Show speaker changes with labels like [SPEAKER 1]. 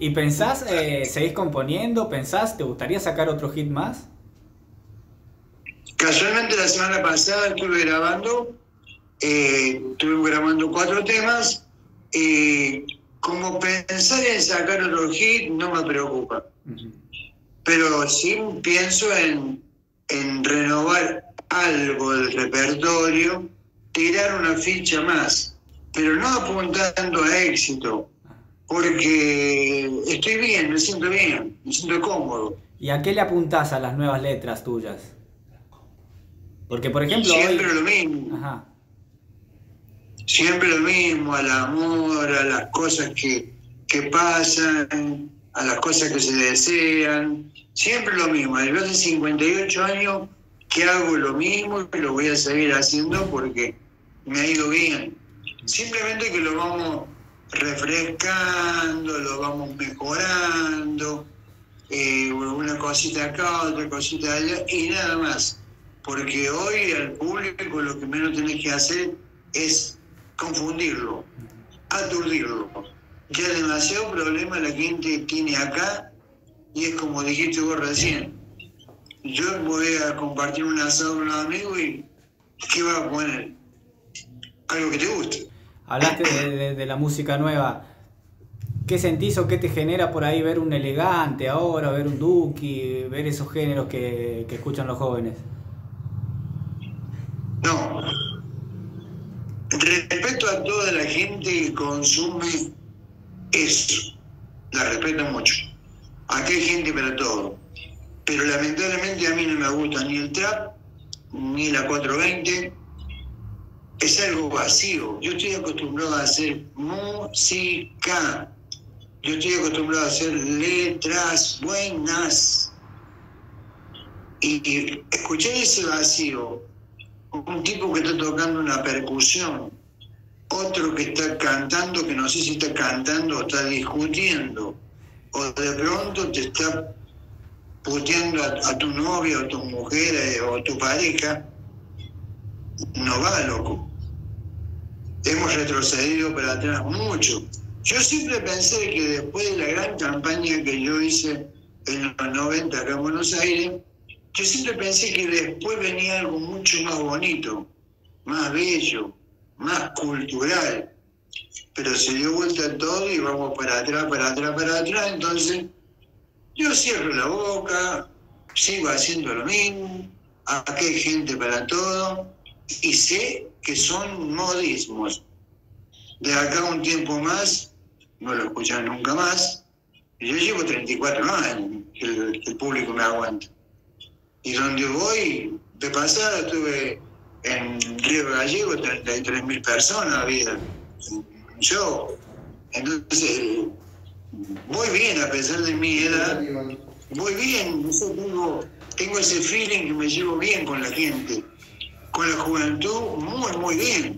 [SPEAKER 1] ¿Y pensás, eh, seguís componiendo? ¿Pensás, te gustaría sacar otro hit más?
[SPEAKER 2] Casualmente la semana pasada estuve grabando, eh, estuve grabando cuatro temas y como pensar en sacar otro hit no me preocupa. Pero sí pienso en, en renovar algo del repertorio, tirar una ficha más, pero no apuntando a éxito, porque estoy bien, me siento bien, me siento cómodo.
[SPEAKER 1] ¿Y a qué le apuntás a las nuevas letras tuyas? Porque, por ejemplo.
[SPEAKER 2] Siempre lo mismo. Ajá. Siempre lo mismo, al amor, a las cosas que, que pasan, a las cosas que se desean. Siempre lo mismo. Yo hace 58 años que hago lo mismo y lo voy a seguir haciendo porque me ha ido bien. Simplemente que lo vamos refrescando, lo vamos mejorando, eh, una cosita acá, otra cosita allá y nada más. Porque hoy al público lo que menos tenés que hacer es confundirlo, aturdirlo. Ya demasiado problema la gente tiene acá y es como dijiste vos recién. Yo voy a compartir un asado con un amigo y ¿qué va a poner? Algo que te guste.
[SPEAKER 1] Hablaste de, la música nueva. ¿Qué sentís o qué te genera por ahí ver un elegante ahora, ver un Duki, ver esos géneros que, que escuchan los jóvenes?
[SPEAKER 2] No. Respeto a toda la gente que consume eso. La respeto mucho. Aquí hay gente para todo. Pero lamentablemente a mí no me gusta ni el trap, ni la 420. Es algo vacío. Yo estoy acostumbrado a hacer música. Yo estoy acostumbrado a hacer letras buenas. Y, y escuchar ese vacío un tipo que está tocando una percusión, otro que está cantando, que no sé si está cantando o está discutiendo, o de pronto te está puteando a, tu novia o tu mujer eh, o tu pareja, no va, loco. Hemos retrocedido para atrás mucho. Yo siempre pensé que después de la gran campaña que yo hice en los 90 acá en Buenos Aires, yo siempre pensé que después venía algo mucho más bonito, más bello, más cultural. Pero se dio vuelta todo y vamos para atrás, para atrás, para atrás. Entonces, yo cierro la boca, sigo haciendo lo mismo, aquí hay gente para todo y sé que son modismos. De acá un tiempo más, no lo escuchan nunca más. Yo llevo 34 años el público me aguanta. Y donde voy, de pasada estuve en Río Gallego, 33 mil personas había. Yo, entonces, voy bien a pesar de mi edad, voy bien, tengo, tengo ese feeling que me llevo bien con la gente, con la juventud, muy, muy bien.